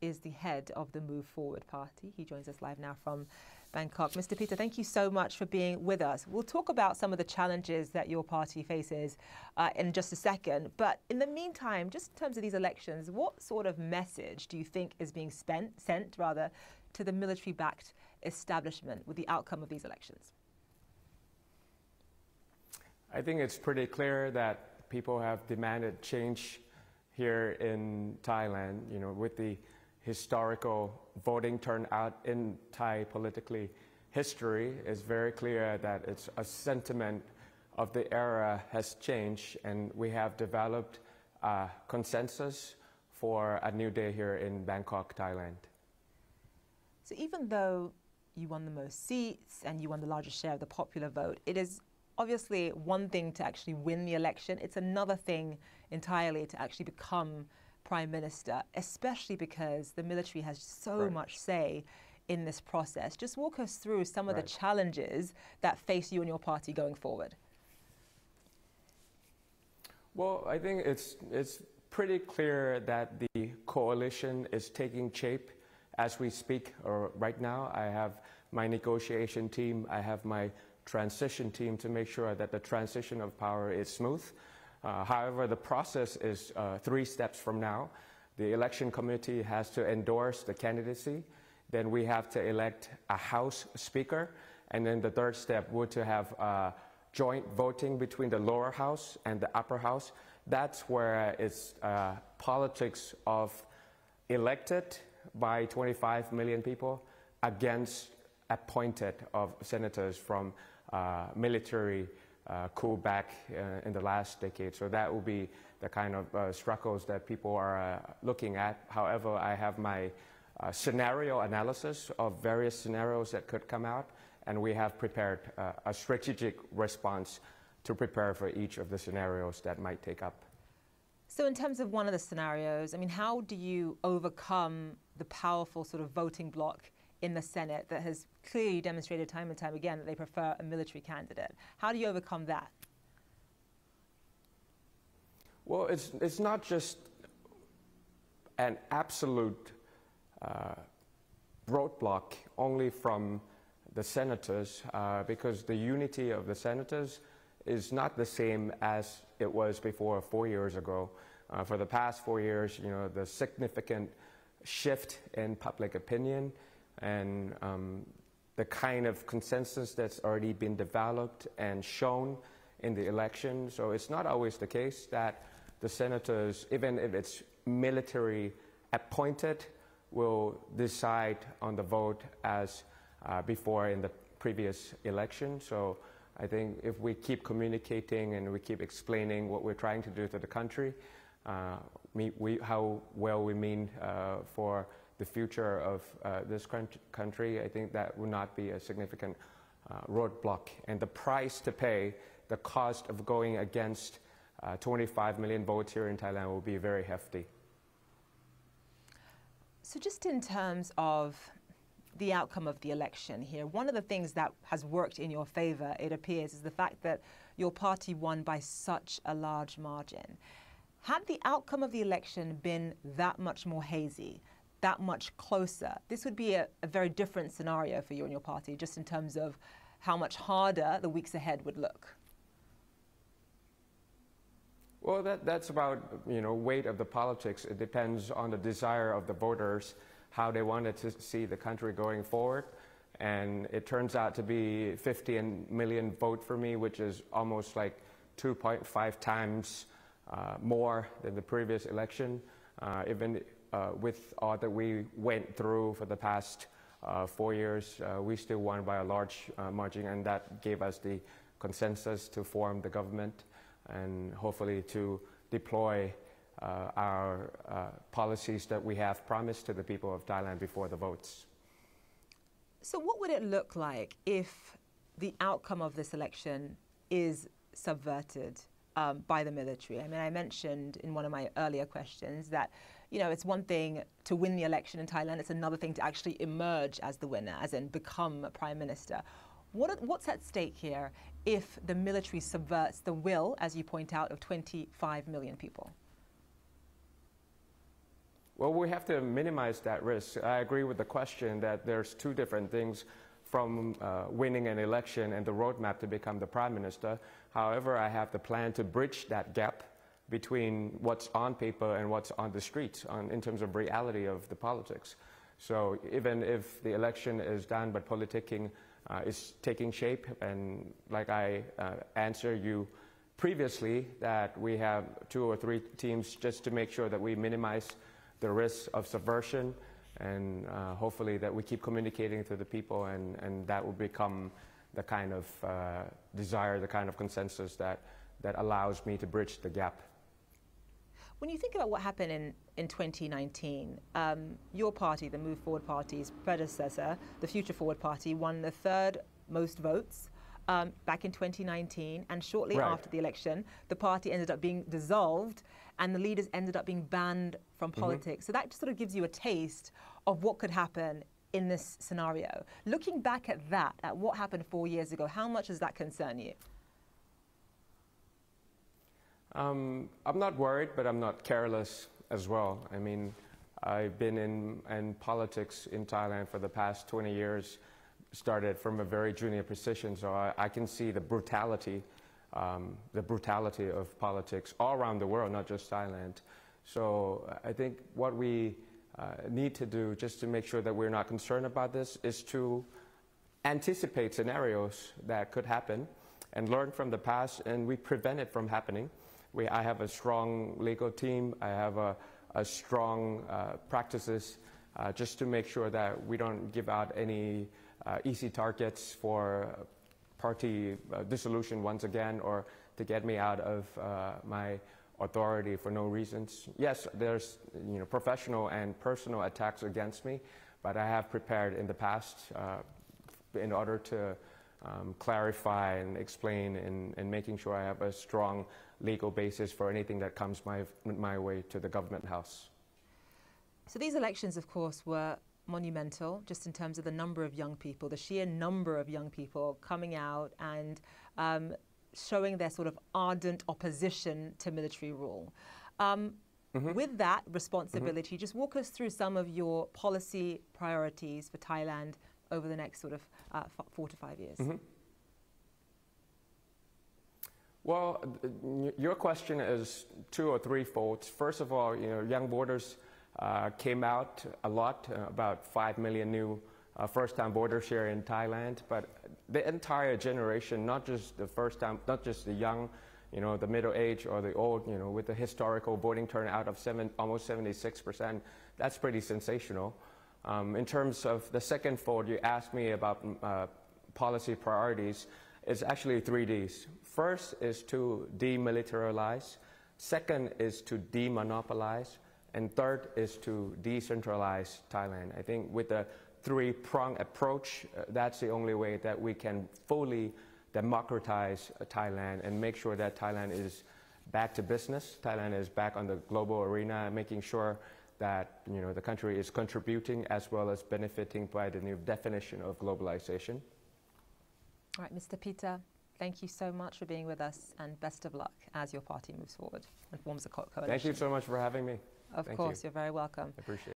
is the head of the Move Forward Party. He joins us live now from Bangkok. Mr. Pita, thank you so much for being with us. We'll talk about some of the challenges that your party faces uh, in just a second. But in the meantime, just in terms of these elections, what sort of message do you think is being spent, sent rather, to the military-backed establishment with the outcome of these elections? I think it's pretty clear that people have demanded change here in Thailand, you know, with the historical voting turnout in Thai politically history is very clear that it's a sentiment of the era has changed and we have developed a consensus for a new day here in Bangkok, Thailand. So even though you won the most seats and you won the largest share of the popular vote, it is obviously one thing to actually win the election. It's another thing entirely to actually become prime minister, especially because the military has so right. much say in this process. Just walk us through some of right. the challenges that face you and your party going forward. Well, I think it's, it's pretty clear that the coalition is taking shape as we speak or right now. I have my negotiation team, I have my transition team to make sure that the transition of power is smooth. Uh, however, the process is uh, three steps from now. The election committee has to endorse the candidacy. Then we have to elect a House Speaker. And then the third step would to have uh, joint voting between the lower house and the upper house. That's where it's uh, politics of elected by 25 million people against appointed of senators from uh, military uh, back uh, in the last decade. So that will be the kind of uh, struggles that people are looking at. However, I have my scenario analysis of various scenarios that could come out, and we have prepared a strategic response to prepare for each of the scenarios that might take up. So, in terms of one of the scenarios, I mean, how do you overcome the powerful sort of voting bloc in the Senate that has clearly demonstrated time and time again that they prefer a military candidate. How do you overcome that? Well, it's, it's not just an absolute uh, roadblock only from the senators, uh, because the unity of the senators is not the same as it was before four years ago. Uh, for the past four years, you know, the significant shift in public opinion and um, the kind of consensus that's already been developed and shown in the election. So it's not always the case that the senators, even if it's military appointed, will decide on the vote as uh, before in the previous election. So I think if we keep communicating and we keep explaining what we're trying to do to the country, uh, we, we, how well we mean uh, for the future of uh, this country, I think that would not be a significant uh, roadblock. And the price to pay, the cost of going against uh, 25 million votes here in Thailand will be very hefty. So just in terms of the outcome of the election here, one of the things that has worked in your favor, it appears, is the fact that your party won by such a large margin. Had the outcome of the election been that much more hazy, that much closer, this would be a, a very different scenario for you and your party, just in terms of how much harder the weeks ahead would look. Well, that, that's about you know weight of the politics. It depends on the desire of the voters, how they wanted to see the country going forward. And it turns out to be 50 million vote for me, which is almost like 2.5 times uh, more than the previous election. Uh, even uh, with all that we went through for the past uh, four years, uh, we still won by a large margin, and that gave us the consensus to form the government and hopefully to deploy uh, our uh, policies that we have promised to the people of Thailand before the votes. So, what would it look like if the outcome of this election is subverted um, by the military? I mean, I mentioned in one of my earlier questions that you know, it's one thing to win the election in Thailand, it's another thing to actually emerge as the winner, as in become a prime minister. What, what's at stake here if the military subverts the will, as you point out, of 25 million people? Well, we have to minimize that risk. I agree with the question that there's two different things from uh, winning an election and the roadmap to become the prime minister. However, I have the plan to bridge that gap between what's on paper and what's on the streets on, in terms of reality of the politics. So even if the election is done, but politicking uh, is taking shape, and like I uh, answer you previously, that we have two or three teams just to make sure that we minimize the risk of subversion, and uh, hopefully that we keep communicating to the people, and, and that will become the kind of uh, desire, the kind of consensus that, that allows me to bridge the gap. When you think about what happened in, in 2019, um, your party, the Move Forward Party's predecessor, the Future Forward Party, won the third most votes um, back in 2019, and shortly right. after the election, the party ended up being dissolved, and the leaders ended up being banned from mm-hmm. politics. So that just sort of gives you a taste of what could happen in this scenario. Looking back at that, at what happened four years ago, how much does that concern you? Um, I'm not worried, but I'm not careless as well. I mean, I've been in, in politics in Thailand for the past 20 years, started from a very junior position, so I, I can see the brutality, um, the brutality of politics all around the world, not just Thailand. So I think what we uh, need to do just to make sure that we're not concerned about this is to anticipate scenarios that could happen and learn from the past and we prevent it from happening. We, I have a strong legal team. I have a, a strong uh, practices uh, just to make sure that we don't give out any uh, easy targets for party uh, dissolution once again or to get me out of uh, my authority for no reasons. Yes, there's you know, professional and personal attacks against me, but I have prepared in the past uh, in order to um, clarify and explain and, and making sure I have a strong legal basis for anything that comes my, my way to the government house. So these elections, of course, were monumental just in terms of the number of young people, the sheer number of young people coming out and um, showing their sort of ardent opposition to military rule. Um, mm-hmm. With that responsibility, mm-hmm. just walk us through some of your policy priorities for Thailand over the next sort of uh, f- four to five years. Mm-hmm. Well, your question is two or three folds. First of all, you know, young voters uh, came out a lot, uh, about 5 million new uh, first-time voters here in Thailand. But the entire generation, not just the first-time, not just the young, you know, the middle age or the old, you know, with the historical voting turnout of seven, almost 76%, that's pretty sensational. Um, in terms of the second fold, you asked me about uh, policy priorities. It's actually three Ds. First is to demilitarize. Second is to demonopolize. And third is to decentralize Thailand. I think with the three prong approach, uh, that's the only way that we can fully democratize uh, Thailand and make sure that Thailand is back to business. Thailand is back on the global arena, making sure that you know, the country is contributing as well as benefiting by the new definition of globalization. All right, Mr. Pita, thank you so much for being with us and best of luck as your party moves forward and forms a co- coalition. Thank you so much for having me. Of thank course, you. you're very welcome. I appreciate it.